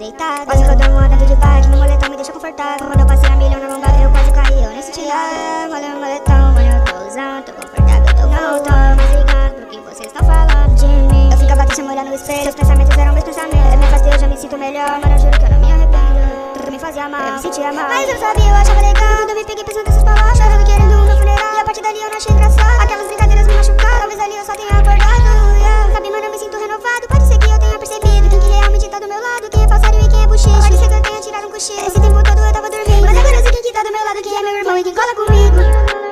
deitado. Quase que eu durmo dentro de bike, meu moletom me deixa confortável. Quando eu passei a milhão na lombada eu quase caí, eu nem senti nada Molha o moletom, mano, eu tô usando, tô confortável, tô Não tô mais ligando pro que vocês estão falando de mim. Eu ficava triste, olhando no espelho, os pensamentos eram meus pensamentos. Me faz eu já me sinto melhor, mano, eu juro que eu não me arrependo. Tudo me fazia mal, eu me sentia mal. Mas eu sabia, eu achava legal, mochila Esse tempo todo eu tava dormindo Mas agora eu sei quem que tá do meu lado Que é meu irmão e quem cola comigo.